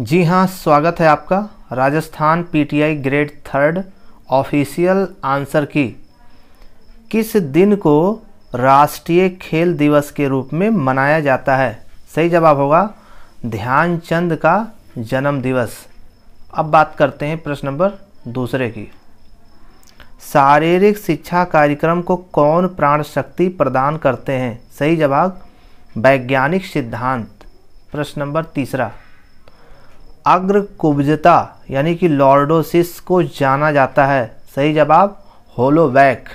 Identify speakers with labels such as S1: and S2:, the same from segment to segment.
S1: जी हाँ स्वागत है आपका Rajasthan PTI grade third official answer key. किस दिन को राष्ट्रीय खेल दिवस के रूप में मनाया जाता है? सही जवाब होगा, ध्यानचंद का जन्म दिवस। अब बात करते हैं प्रश्न नंबर दूसरे की। शारीरिक शिक्षा कार्यक्रम को कौन प्राण शक्ति प्रदान करते हैं? सही जवाब, वैज्ञानिक सिद्धांत। प्रश्न नंबर तीसरा। अग्र कुब्जता, यानी कि लॉर्डोसिस को जाना जाता है। सही जवाब, होलोवैक।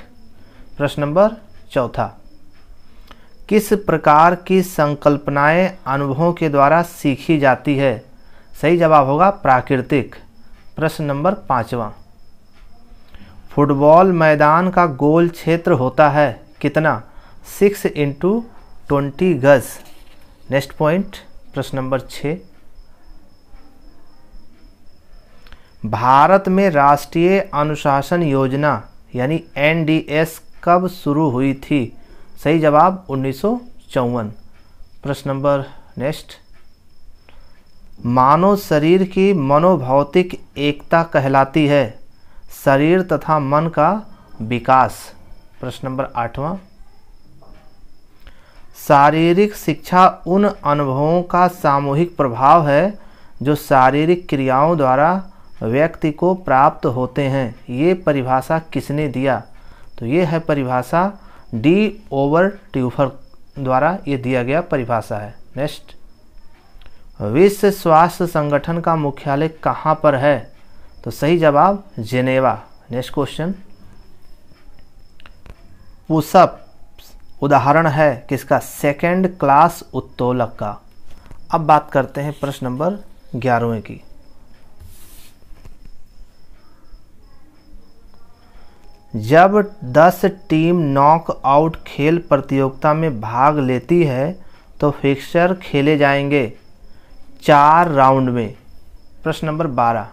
S1: प्रश्न नंबर चौथा। किस प्रकार की संकल्पनाएँ अनुभवों के द्वारा सीखी जाती है? सही जवाब होगा, प्राकृतिक। प्रश्न नंबर पाँचवा। फुटबॉल मैदान का गोल क्षेत्र होता है कितना? सिक्स इंटू ट्वेंटी गज। नेक्स्ट पॉइंट, प्रश्न नंबर छ भारत में राष्ट्रीय अनुशासन योजना, यानी एनडीएस कब शुरू हुई थी? सही जवाब उन्नीस सौ चौवन। प्रश्न नंबर नेक्स्ट। मानव शरीर की मनोभौतिक एकता कहलाती है, शरीर तथा मन का विकास। प्रश्न नंबर आठवां। शारीरिक शिक्षा उन अनुभवों का सामूहिक प्रभाव है, जो शारीरिक क्रियाओं द्वारा व्यक्ति को प्राप्त होते हैं। ये परिभाषा किसने दिया? तो ये है परिभाषा डी ओवर ट्यूफर द्वारा ये दिया गया परिभाषा है। नेक्स्ट विश्व स्वास्थ्य संगठन का मुख्यालय कहाँ पर है? तो सही जवाब, जेनेवा। Next question pushup. उदाहरण है किसका? सेकेंड क्लास उत्तोलक का। अब बात करते हैं प्रश्न नंबर ग्यारहवें की। जब 10 टीम नॉकआउट खेल प्रतियोगिता में भाग लेती है तो फिक्सर खेले जाएँगे चार राउंड में। प्रश्न नंबर 12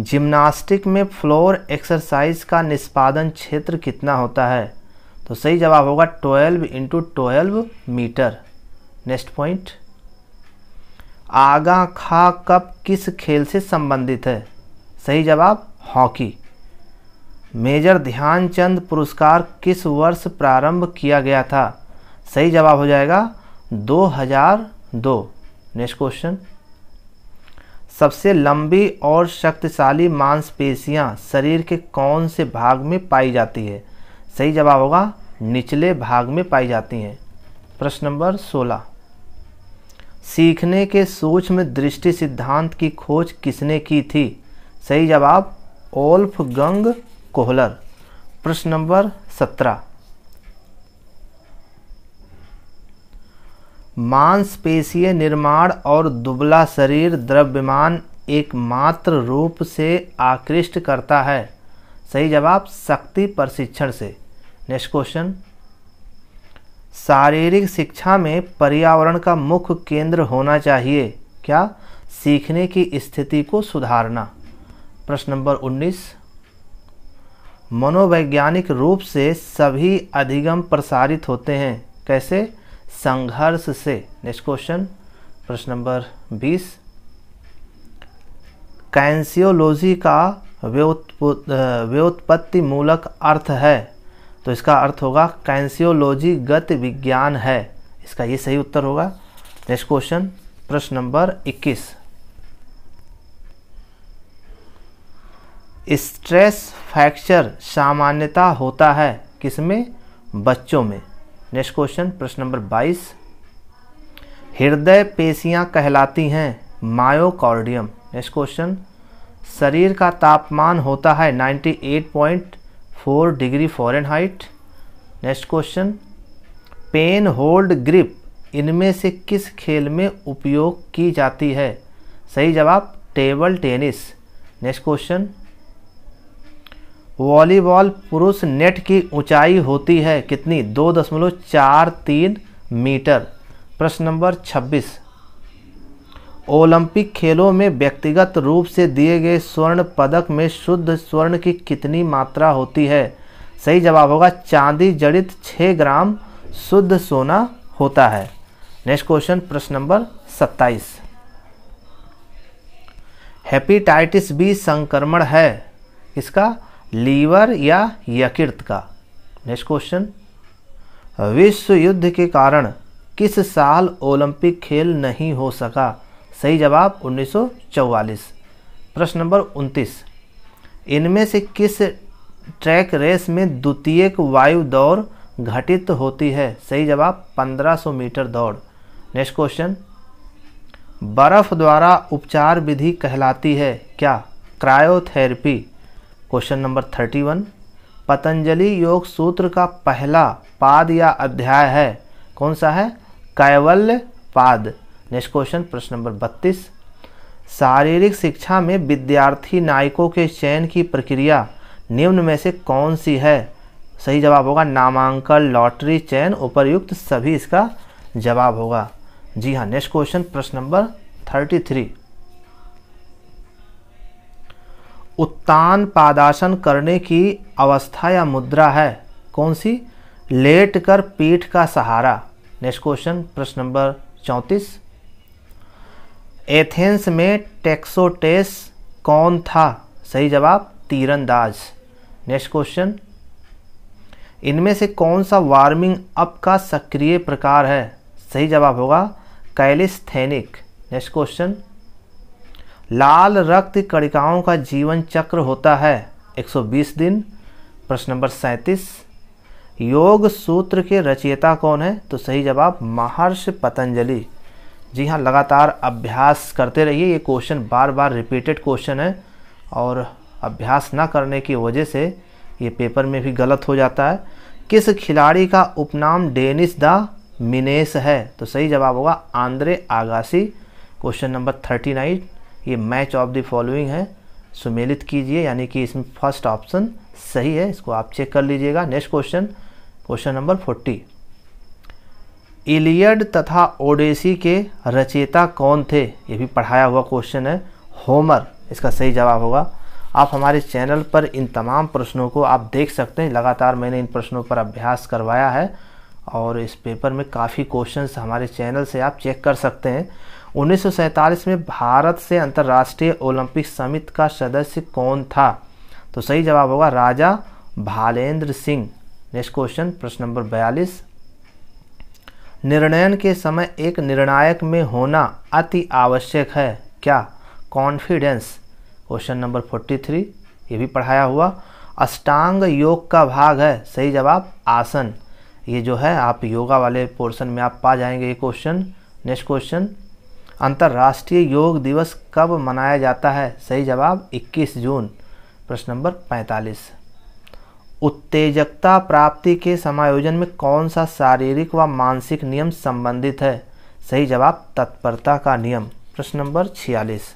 S1: जिम्नास्टिक में फ्लोर एक्सरसाइज का निष्पादन क्षेत्र कितना होता है? तो सही जवाब होगा 12 into twelve metre. Next point. Aga Khan cup किस खेल से संबंधित है? सही जवाब, हॉकी। मेजर ध्यानचंद पुरस्कार किस वर्ष प्रारंभ किया गया था? सही जवाब हो जाएगा 2002 नेक्स्ट क्वेश्चन सबसे लंबी और शक्तिशाली मांसपेशियाँ शरीर के कौन से भाग में पाई जाती है? सही जवाब होगा निचले भाग में पाई जाती हैं। प्रश्न नंबर 16 सीखने के सूक्ष्म दृष्टि सिद्धांत की खोज किसने की थी? सही जवाब ओल्फ गंग कोहलर। प्रश्न नंबर 17 मांसपेशीय निर्माण और दुबला शरीर द्रव्यमान एकमात्र रूप से आकृष्ट करता है। सही जवाब, शक्ति प्रशिक्षण से। Next question. शारीरिक शिक्षा में पर्यावरण का मुख्य केंद्र होना चाहिए। क्या? सीखने की स्थिति को सुधारना। प्रश्न नंबर 19 मनोवैज्ञानिक रूप से सभी अधिगम प्रसारित होते हैं। कैसे? संघर्ष से। नेक्स्ट क्वेश्चन, प्रश्न नंबर 20 कैंसियोलॉजी का व्योत्पत्ति मूलक अर्थ है। तो इसका अर्थ होगा कैंसियोलॉजी गत विज्ञान है। इसका ये सही उत्तर होगा। नेक्स्ट क्वेश्चन, प्रश्न नंबर 21 स्ट्रेस फ्रैक्चर सामान्यता होता है किसमें? बच्चों में। नेक्स्ट क्वेश्चन, प्रश्न नंबर 22 हृदय पेशियाँ कहलाती हैं, मायोकॉर्डियम। नेक्स्ट क्वेश्चन, शरीर का तापमान होता है 98.4 degree Fahrenheit. Next question, pen hold grip इनमें से किस खेल में उपयोग की जाती है? सही जवाब, table tennis. Next question volleyball पुरुष नेट की ऊंचाई होती है कितनी? दो दशमलव चार तीन मीटर। प्रश्न नंबर 26 ओलंपिक खेलों में व्यक्तिगत रूप से दिए गए स्वर्ण पदक में शुद्ध स्वर्ण की कितनी मात्रा होती है? सही जवाब होगा, चांदी जड़ित 6 ग्राम शुद्ध सोना होता है। नेक्स्ट क्वेश्चन, प्रश्न नंबर 27 हेपेटाइटिस बी संक्रमण है। इसका लीवर या यकृत का। नेक्स्ट क्वेश्चन विश्व युद्ध के कारण किस साल ओलंपिक खेल नहीं हो सका? सही जवाब 1944 प्रश्न नंबर 29 इनमें से किस ट्रैक रेस में द्वितीयक वायु दौड़ घटित होती है? सही जवाब 1500 मीटर दौड़। नेक्स्ट क्वेश्चन बर्फ़ द्वारा उपचार विधि कहलाती है क्या? Cryotherapy question number 31 Patanjali Yoga Sutra का पहला पाद या अध्याय है। कौन सा है? कैवल्य पाद। नेक्स्ट क्वेश्चन, प्रश्न नंबर 32 शारीरिक शिक्षा में विद्यार्थी नायकों के चयन की प्रक्रिया निम्न में से कौन सी है? सही जवाब होगा नामांकन, लॉटरी, चयन, उपरयुक्त, सभी इसका जवाब होगा। जी हाँ नेक्स्ट क्वेश्चन, प्रश्न नंबर थर्टी थ्री। उत्तान पादासन करने की अवस्था या मुद्रा है? कौन सी? लेट कर पीठ का सहारा। नेक्स्ट क्वेश्चन, प्रश्न नंबर चौंतीस। एथेंस में टेक्सोटेस कौन था? सही जवाब, तीरंदाज। Next question. इनमें से कौन सा वार्मिंग अप का सक्रिय प्रकार है? सही जवाब होगा, कैलिस्थेनिक। Next question. लाल रक्त कणिकाओं का जीवन चक्र होता है। 120 दिन। प्रश्न नंबर सैंतीस। योग सूत्र के रचयिता कौन है? तो सही जवाब, महर्षि पतंजलि। जी हाँ लगातार अभ्यास करते रहिए। ये क्वेश्चन बार बार रिपीटेड क्वेश्चन है और अभ्यास ना करने की वजह से ये पेपर में भी गलत हो जाता है। किस खिलाड़ी का उपनाम डेनिस द मिनेस है? तो सही जवाब होगा, Andre Agassi. Question number thirty nine. ये मैच ऑफ़ द फॉलोइंग है। सुमेलित कीजिए, यानी कि इसमें फ़र्स्ट ऑप्शन सही है। इसको आप चेक कर लीजिएगा। Next question question number forty Iliad तथा ओडेसी के रचयिता कौन थे? ये भी पढ़ाया हुआ क्वेश्चन है। होमर, इसका सही जवाब होगा। आप हमारे चैनल पर इन तमाम प्रश्नों को आप देख सकते हैं। लगातार मैंने इन प्रश्नों पर अभ्यास करवाया है। और इस पेपर में काफ़ी क्वेश्चंस हमारे चैनल से आप चेक कर सकते हैं। उन्नीस सौ सैंतालीस में भारत से अंतर्राष्ट्रीय ओलंपिक समिति का सदस्य कौन था? तो सही जवाब होगा राजा भालेंद्र सिंह। नेक्स्ट क्वेश्चन, प्रश्न नंबर बयालीस। निर्णयन के समय एक निर्णायक में होना अति आवश्यक है। क्या? Confidence. Question number forty three. ये भी पढ़ाया हुआ। अष्टांग योग का भाग है। सही जवाब, आसन। ये जो है, आप योगा वाले पोर्शन में आप पा जाएँगे ये क्वेश्चन। नेक्स्ट क्वेश्चन अंतर्राष्ट्रीय योग दिवस कब मनाया जाता है? सही जवाब 21 जून। प्रश्न नंबर 45 उत्तेजकता प्राप्ति के समायोजन में कौन सा शारीरिक व मानसिक नियम संबंधित है? सही जवाब, तत्परता का नियम। प्रश्न नंबर छियालीस।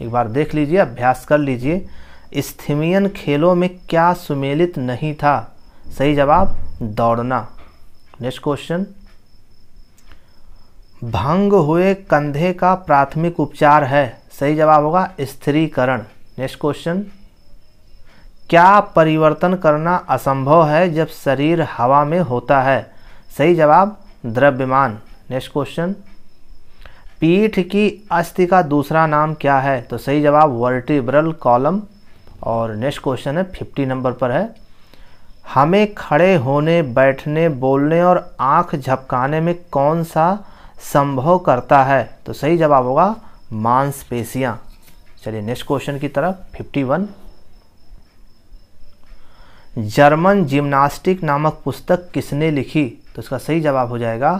S1: एक बार देख लीजिए, अभ्यास कर लीजिए। स्थीमियन खेलों में क्या सुमेलित नहीं था? सही जवाब, दौड़ना। Next question. भंग हुए कंधे का प्राथमिक उपचार है। सही जवाब होगा स्थिरीकरण नेक्स्ट क्वेश्चन क्या परिवर्तन करना असंभव है जब शरीर हवा में होता है? सही जवाब, द्रव्यमान। नेक्स्ट क्वेश्चन पीठ की अस्थि का दूसरा नाम क्या है? तो सही जवाब वर्टिब्रल कॉलम और नेक्स्ट क्वेश्चन है फिफ्टी नंबर पर है। हमें खड़े होने, बैठने, बोलने और आँख झपकाने में कौन सा संभव करता है। तो सही जवाब होगा मांसपेशियाँ। चलिए नेक्स्ट क्वेश्चन की तरफ़ फिफ्टी वन जर्मन जिम्नास्टिक नामक पुस्तक किसने लिखी? तो इसका सही जवाब हो जाएगा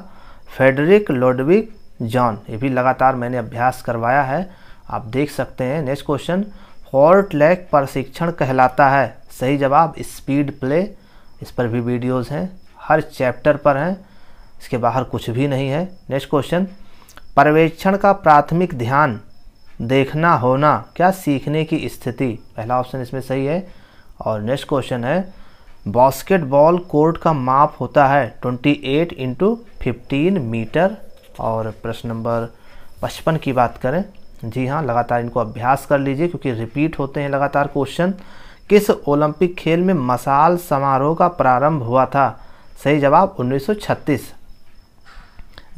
S1: फेडरिक लोडविक जॉन। ये भी लगातार मैंने अभ्यास करवाया है। आप देख सकते हैं, नेक्स्ट क्वेश्चन हॉर्ट लैक प्रशिक्षण कहलाता है। सही जवाब, स्पीड प्ले। इस पर भी वीडियोस हैं, हर चैप्टर पर हैं। इसके बाहर कुछ भी नहीं है। नेक्स्ट क्वेश्चन पर्यवेक्षण का प्राथमिक ध्यान, देखना, होना, क्या सीखने की स्थिति? पहला ऑप्शन इसमें सही है। और नेक्स्ट क्वेश्चन है बास्केटबॉल कोर्ट का माप होता है 28 एट इंटू फिफ्टीन मीटर और प्रश्न नंबर पचपन की बात करें। जी हाँ लगातार इनको अभ्यास कर लीजिए क्योंकि रिपीट होते हैं लगातार क्वेश्चन किस ओलंपिक खेल में मसाल समारोह का प्रारंभ हुआ था? सही जवाब 1936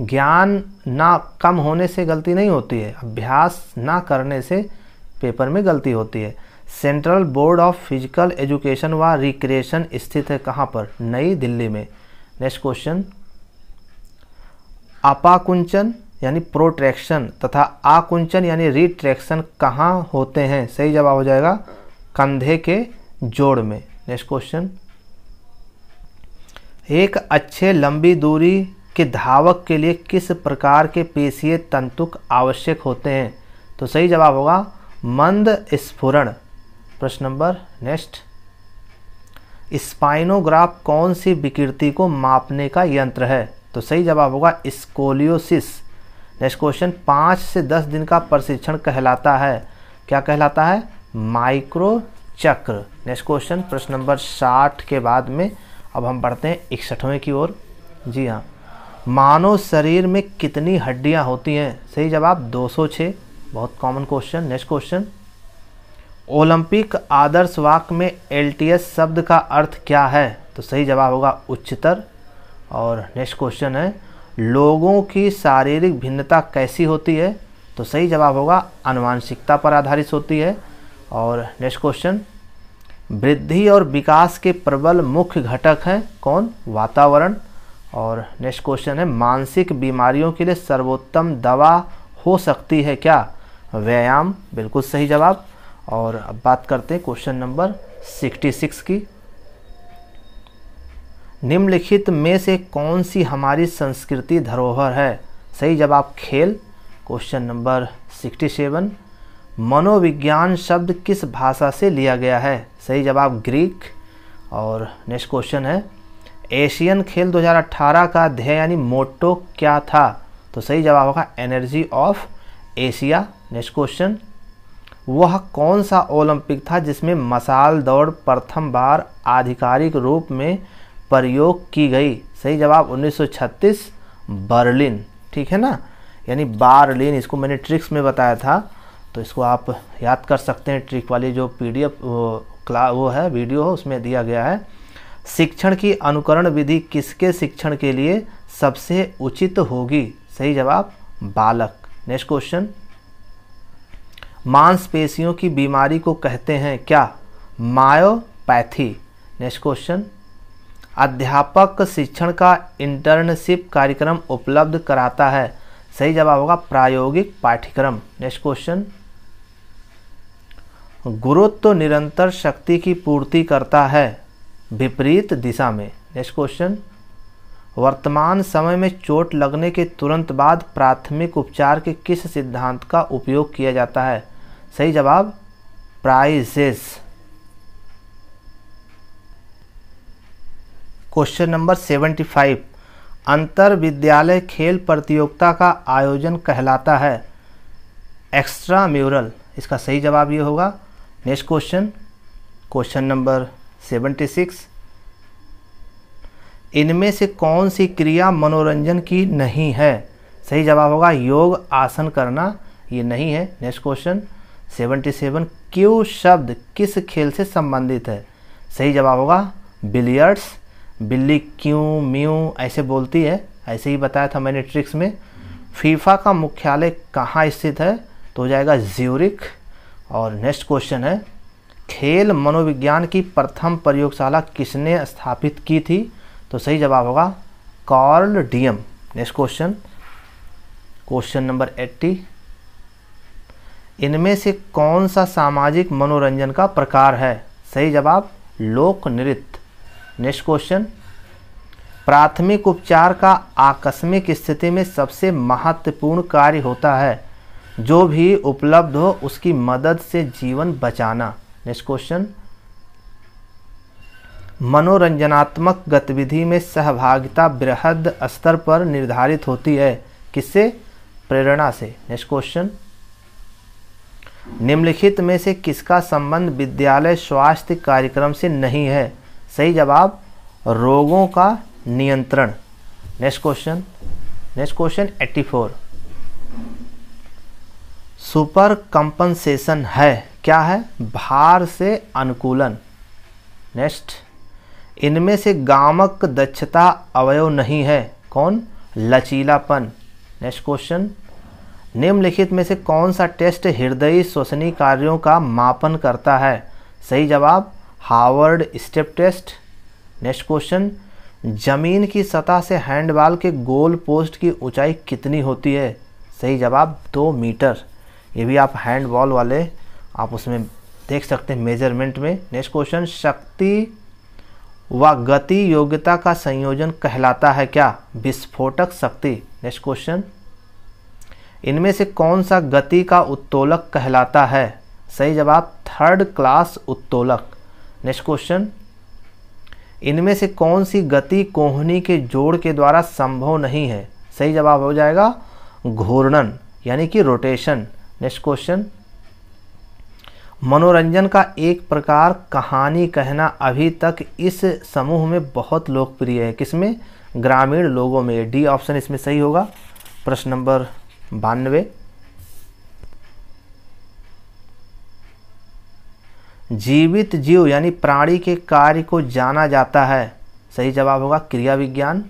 S1: ज्ञान ना कम होने से गलती नहीं होती है, अभ्यास ना करने से पेपर में गलती होती है। Central board of physical education व रिक्रिएशन स्थित है कहाँ पर? नई दिल्ली में। Next question. अपाकुंचन यानी प्रोट्रैक्शन तथा आकुंचन यानी रिट्रैक्शन कहाँ होते हैं? सही जवाब हो जाएगा कंधे के जोड़ में। Next question. एक अच्छे लंबी दूरी के धावक के लिए किस प्रकार के पेशीय तंतुक आवश्यक होते हैं? तो सही जवाब होगा, मंद स्फुरण। प्रश्न नंबर नेक्स्ट। स्पाइनोग्राफ कौन सी विकृति को मापने का यंत्र है? तो सही जवाब होगा, स्कोलियोसिस। नेक्स्ट क्वेश्चन, पाँच से दस दिन का प्रशिक्षण कहलाता है। क्या कहलाता है? माइक्रो चक्र नेक्स्ट क्वेश्चन, प्रश्न नंबर साठ के बाद में अब हम बढ़ते हैं इकसठवें की ओर। जी हाँ। मानव शरीर में कितनी हड्डियाँ होती हैं? सही जवाब 206 बहुत common question next question Olympic आदर्श वाक्य में एलटीएस शब्द का अर्थ क्या है? तो सही जवाब होगा उच्चतर। और नेक्स्ट क्वेश्चन है, लोगों की शारीरिक भिन्नता कैसी होती है? तो सही जवाब होगा, अनुवांशिकता पर आधारित होती है। और नेक्स्ट क्वेश्चन वृद्धि और विकास के प्रबल मुख्य घटक हैं कौन? वातावरण। और नेक्स्ट क्वेश्चन है, मानसिक बीमारियों के लिए सर्वोत्तम दवा हो सकती है क्या? व्यायाम, बिल्कुल सही जवाब। और अब बात करते हैं क्वेश्चन नंबर 66 की। निम्नलिखित में से कौन सी हमारी संस्कृति धरोहर है? सही जवाब, खेल। क्वेश्चन नंबर 67 मनोविज्ञान शब्द किस भाषा से लिया गया है? सही जवाब ग्रीक और नेक्स्ट क्वेश्चन है एशियन खेल 2018 का ध्येय यानी मोटो क्या था? तो सही जवाब होगा energy of Asia. Next question. वह कौन सा ओलंपिक था जिसमें मसाल दौड़ प्रथम बार आधिकारिक रूप में प्रयोग की गई? सही जवाब 1936 बर्लिन। ठीक है ना? यानी बार्लिन, इसको मैंने ट्रिक्स में बताया था। तो इसको आप याद कर सकते हैं, ट्रिक वाली जो पीडीएफ क्ला, वो है, वीडियो है, उसमें दिया गया है। शिक्षण की अनुकरण विधि किसके शिक्षण के लिए सबसे उचित होगी? सही जवाब, बालक। नेक्स्ट क्वेश्चन मांसपेशियों की बीमारी को कहते हैं क्या? मायोपैथी। नेक्स्ट क्वेश्चन अध्यापक शिक्षण का इंटर्नशिप कार्यक्रम उपलब्ध कराता है। सही जवाब होगा, प्रायोगिक पाठ्यक्रम। नेक्स्ट क्वेश्चन गुरुत्व तो निरंतर शक्ति की पूर्ति करता है। विपरीत दिशा में। नेक्स्ट क्वेश्चन वर्तमान समय में चोट लगने के तुरंत बाद प्राथमिक उपचार के किस सिद्धांत का उपयोग किया जाता है? सही जवाब prizes question number seventy five अंतर विद्यालय खेल प्रतियोगिता का आयोजन कहलाता है। एक्स्ट्रा म्यूरल इसका सही जवाब ये होगा। Next question question number seventy six. इनमें से कौन सी क्रिया मनोरंजन की नहीं है? सही जवाब होगा, योग, आसन करना, ये नहीं है। Next question seventy seven cue शब्द किस खेल से संबंधित है? सही जवाब होगा, बिलियर्ड्स। बिल्ली क्यों, म्यू, ऐसे बोलती है। ऐसे ही बताया था मैंने ट्रिक्स में। फीफा का मुख्यालय कहाँ स्थित है? तो हो जाएगा ज्यूरिक और नेक्स्ट क्वेश्चन है खेल मनोविज्ञान की प्रथम प्रयोगशाला किसने स्थापित की थी? तो सही जवाब होगा Carl Diem. Next question. Question number eighty. इनमें से कौन सा सामाजिक मनोरंजन का प्रकार है? सही जवाब लोक नृत्य नेक्स्ट क्वेश्चन। प्राथमिक उपचार का आकस्मिक स्थिति में सबसे महत्वपूर्ण कार्य होता है, जो भी उपलब्ध हो उसकी मदद से जीवन बचाना। नेक्स्ट क्वेश्चन मनोरंजनात्मक गतिविधि में सहभागिता बृहद स्तर पर निर्धारित होती है। किससे? प्रेरणा से। नेक्स्ट क्वेश्चन निम्नलिखित में से किसका संबंध विद्यालय स्वास्थ्य कार्यक्रम से नहीं है? सही जवाब, रोगों का नियंत्रण। Next question next question 84 super compensation है। क्या है? भार से अनुकूलन। नेक्स्ट। इनमें से गामक दक्षता अवयव नहीं है। कौन? लचीलापन। Next question. निम्नलिखित में से कौन सा टेस्ट हृदय श्वसनी कार्यों का मापन करता है? सही जवाब, Harvard step test. Next question. ज़मीन की सतह से हैंडबॉल के गोल पोस्ट की ऊंचाई कितनी होती है? सही जवाब, दो मीटर। ये भी आप हैंडबॉल वाले आप उसमें देख सकते हैं मेज़रमेंट में। नेक्स्ट क्वेश्चन शक्ति व गति योग्यता का संयोजन कहलाता है क्या? विस्फोटक शक्ति। नेक्स्ट क्वेश्चन इनमें से कौन सा गति का उत्तोलक कहलाता है? सही जवाब थर्ड क्लास उत्तोलक। नेक्स्ट क्वेश्चन इनमें से कौन सी गति कोहनी के जोड़ के द्वारा संभव नहीं है? सही जवाब हो जाएगा, घूर्णन, यानी कि रोटेशन नेक्स्ट क्वेश्चन मनोरंजन का एक प्रकार कहानी कहना अभी तक इस समूह में बहुत लोकप्रिय है। किसमें? ग्रामीण लोगों में। डी ऑप्शन इसमें सही होगा। प्रश्न नंबर बानवे। जीवित जीव यानी प्राणी के कार्य को जाना जाता है। सही जवाब होगा क्रिया विज्ञान।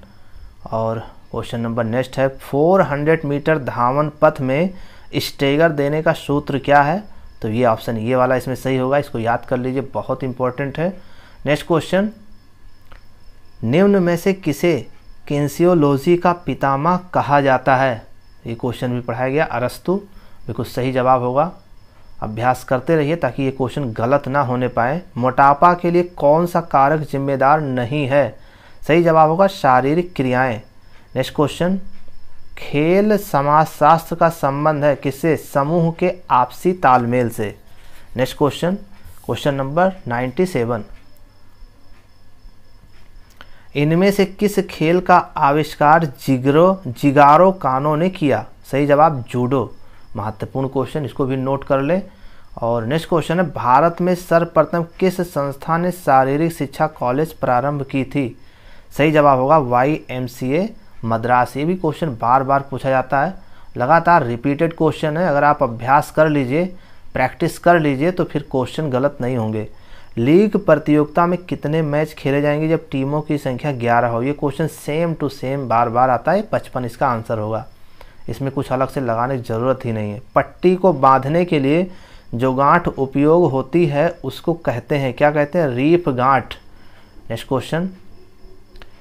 S1: और क्वेश्चन नंबर नेक्स्ट है। 400 मीटर धावन पथ में स्टेगर देने का सूत्र क्या है? तो ये ऑप्शन ये वाला इसमें सही होगा, इसको याद कर लीजिए, बहुत इंपॉर्टेंट है। नेक्स्ट क्वेश्चन निम्न में से किसे किन्सियोलॉजी का पितामह कहा जाता है? ये क्वेश्चन भी पढ़ाया गया, अरस्तु, बिल्कुल सही जवाब होगा। अभ्यास करते रहिए ताकि ये क्वेश्चन गलत ना होने पाए। मोटापा के लिए कौन सा कारक जिम्मेदार नहीं है? सही जवाब होगा शारीरिक क्रियाएँ। नेक्स्ट क्वेश्चन खेल समाजशास्त्र का संबंध है किससे समूह के आपसी तालमेल से। नेक्स्ट क्वेश्चन क्वेश्चन नंबर 97 इनमें से किस खेल का आविष्कार जिगरो, जिगारो कानो ने किया? सही जवाब, जूडो। महत्वपूर्ण क्वेश्चन इसको भी नोट कर ले। और नेक्स्ट क्वेश्चन है, भारत में सर्वप्रथम किस संस्था ने शारीरिक शिक्षा कॉलेज प्रारंभ की थी? सही जवाब होगा Y M C A Madras ये भी क्वेश्चन बार बार पूछा जाता है। लगातार रिपीटेड क्वेश्चन है। अगर आप अभ्यास कर लीजिए, प्रैक्टिस कर लीजिए तो फिर क्वेश्चन गलत नहीं होंगे। लीग प्रतियोगिता में कितने मैच खेले जाएँगे जब टीमों की संख्या 11 हो? ये क्वेश्चन सेम टू सेम बार बार आता है। पचपन इसका आंसर होगा। इसमें कुछ अलग से लगाने की ज़रूरत ही नहीं है। पट्टी को बांधने के लिए जो गांठ उपयोग होती है, उसको कहते हैं। क्या कहते हैं? रीफ गांठ। Next question.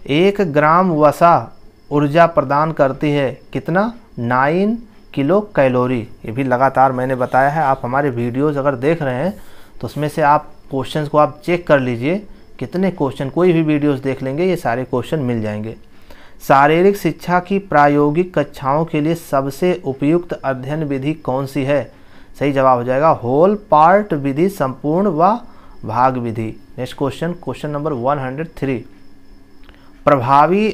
S1: एक ग्राम वसा ऊर्जा प्रदान करती है। कितना? Nine kilo calorie. ये भी लगातार मैंने बताया है। आप हमारे वीडियोज़ अगर देख रहे हैं तो उसमें से आप क्वेश्चंस को आप चेक कर लीजिए। कितने क्वेश्चन कोई भी वीडियोस देख लेंगे, ये सारे क्वेश्चन मिल जाएँगे। शारीरिक शिक्षा की प्रायोगिक कक्षाओं के लिए सबसे उपयुक्त अध्ययन विधि कौन सी है? सही जवाब हो जाएगा होल पार्ट विधि, संपूर्ण व भाग विधि। नेक्स्ट क्वेश्चन क्वेश्चन नंबर 103 प्रभावी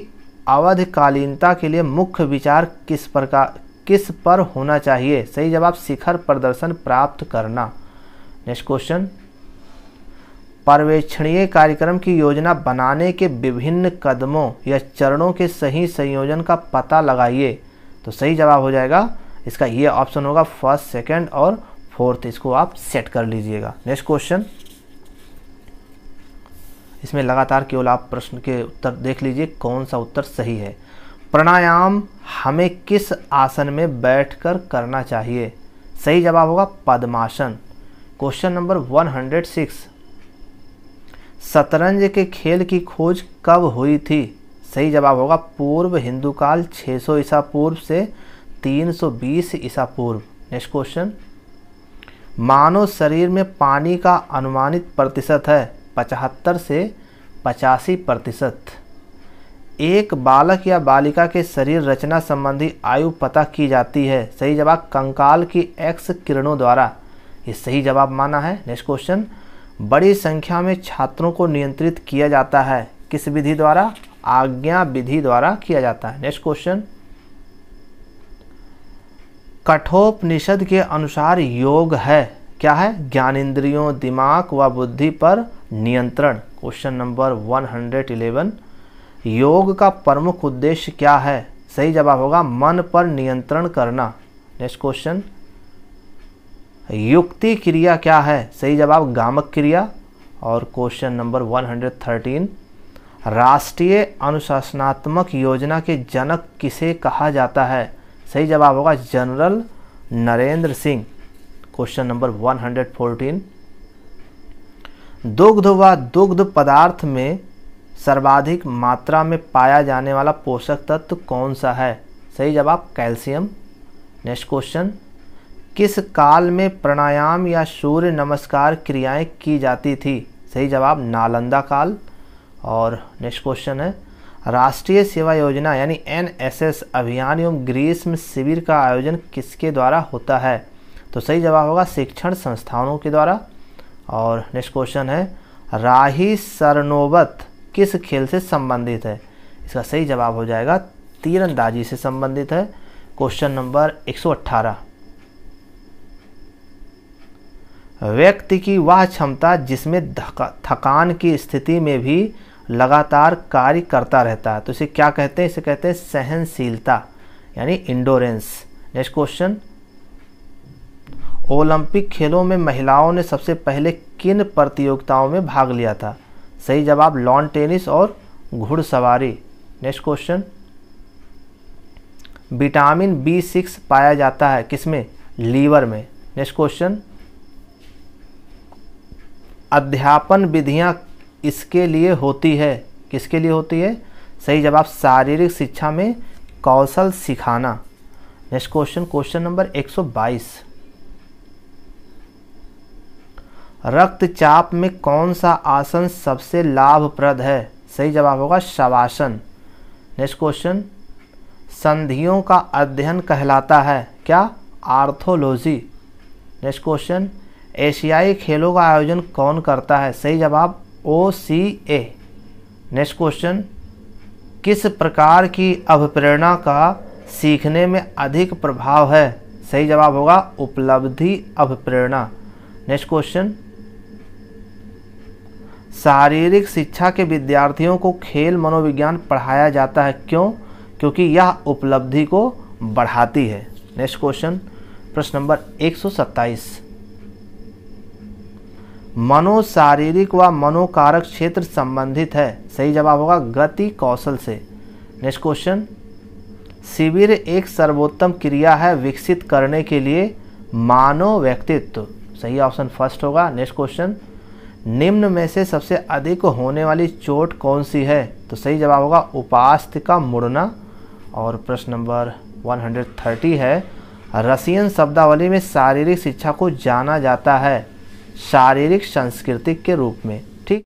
S1: अवधकालीनता के लिए मुख्य विचार किस प्रकार किस पर होना चाहिए? सही जवाब, शिखर प्रदर्शन प्राप्त करना। नेक्स्ट क्वेश्चन पर्यवेक्षणीय कार्यक्रम की योजना बनाने के विभिन्न कदमों या चरणों के सही संयोजन का पता लगाइए। तो सही जवाब हो जाएगा। इसका ये ऑप्शन होगा फ़र्स्ट सेकंड और फोर्थ इसको आप सेट कर लीजिएगा। नेक्स्ट क्वेश्चन इसमें लगातार केवल आप प्रश्न के उत्तर देख लीजिए, कौन सा उत्तर सही है। प्राणायाम हमें किस आसन में बैठकर करना चाहिए? सही जवाब होगा पद्मासन। क्वेश्चन नंबर 106 शतरंज के खेल की खोज कब हुई थी? सही जवाब होगा पूर्व हिंदू काल 600 ईसा पूर्व से 320 ईसा पूर्व। Next question. मानव शरीर में पानी का अनुमानित प्रतिशत है। पचहत्तर से पचासी प्रतिशत। एक बालक या बालिका के शरीर रचना संबंधी आयु पता की जाती है। सही जवाब, कंकाल की एक्स किरणों द्वारा। ये सही जवाब माना है। नेक्स्ट क्वेश्चन बड़ी संख्या में छात्रों को नियंत्रित किया जाता है। किस विधि द्वारा? आज्ञा विधि द्वारा किया जाता है। नेक्स्ट क्वेश्चन कठोपनिषद के अनुसार योग है। क्या है? ज्ञानेन्द्रियों, दिमाग व बुद्धि पर नियंत्रण क्वेश्चन नंबर 111 योग का प्रमुख उद्देश्य क्या है? सही जवाब होगा, मन पर नियंत्रण करना। नेक्स्ट क्वेश्चन युक्ति क्रिया क्या है? सही जवाब, गामक क्रिया। और क्वेश्चन नंबर 113 राष्ट्रीय अनुशासनात्मक योजना के जनक किसे कहा जाता है? सही जवाब होगा, general Narendra Singh. Question number 114 दुग्ध व दुग्ध पदार्थ में सर्वाधिक मात्रा में पाया जाने वाला पोषक तत्व कौन सा है? सही जवाब, कैल्शियम। नेक्स्ट क्वेश्चन, किस काल में प्राणायाम या सूर्य नमस्कार क्रियाएँ की जाती थी? सही जवाब, नालंदा काल। और नेक्स्ट क्वेश्चन है, राष्ट्रीय सेवा योजना यानी एनएसएस अभियान एवं ग्रीष्म शिविर का आयोजन किसके द्वारा होता है? तो सही जवाब होगा, शिक्षण संस्थानों के द्वारा। और नेक्स्ट क्वेश्चन है, राही सरनोबत किस खेल से संबंधित है? इसका सही जवाब हो जाएगा तीरंदाजी से संबंधित है। क्वेश्चन नंबर 118 व्यक्ति की वह क्षमता जिसमें थकान की स्थिति में भी लगातार कार्य करता रहता है तो इसे क्या कहते हैं? इसे कहते हैं सहनशीलता, यानी इंडोरेंस नेक्स्ट क्वेश्चन ओलंपिक खेलों में महिलाओं ने सबसे पहले किन प्रतियोगिताओं में भाग लिया था? सही जवाब, लॉन टेनिस और घुड़सवारी। Next question. Vitamin B six पाया जाता है किसमें? लीवर में। Next question. अध्यापन विधियाँ इसके लिए होती है। किसके लिए होती है? सही जवाब, शारीरिक शिक्षा में कौशल सिखाना। नेक्स्ट क्वेश्चन क्वेश्चन नंबर 122 रक्तचाप में कौन सा आसन सबसे लाभप्रद है? सही जवाब होगा शवासन। नेक्स्ट क्वेश्चन संधियों का अध्ययन कहलाता है। क्या? आर्थोलॉजी। नेक्स्ट क्वेश्चन एशियाई खेलों का आयोजन कौन करता है? सही जवाब ओ सी ए नेक्स्ट क्वेश्चन किस प्रकार की अभिप्रेरणा का सीखने में अधिक प्रभाव है? सही जवाब होगा उपलब्धि अभिप्रेरणा। नेक्स्ट क्वेश्चन शारीरिक शिक्षा के विद्यार्थियों को खेल मनोविज्ञान पढ़ाया जाता है। क्यों? क्योंकि यह उपलब्धि को बढ़ाती है। नेक्स्ट क्वेश्चन, प्रश्न नंबर 127 मनो शारीरिक व मनोकारक क्षेत्र संबंधित है। सही जवाब होगा गति कौशल से। नेक्स्ट क्वेश्चन, शिविर एक सर्वोत्तम क्रिया है विकसित करने के लिए मानव व्यक्तित्व। सही ऑप्शन फ़र्स्ट होगा। नेक्स्ट क्वेश्चन निम्न में से सबसे अधिक होने वाली चोट कौन सी है? तो सही जवाब होगा उपास्थ का मुड़ना। और प्रश्न नंबर 130 है, रसियन शब्दावली में शारीरिक शिक्षा को जाना जाता है शारीरिक संस्कृति के रूप में।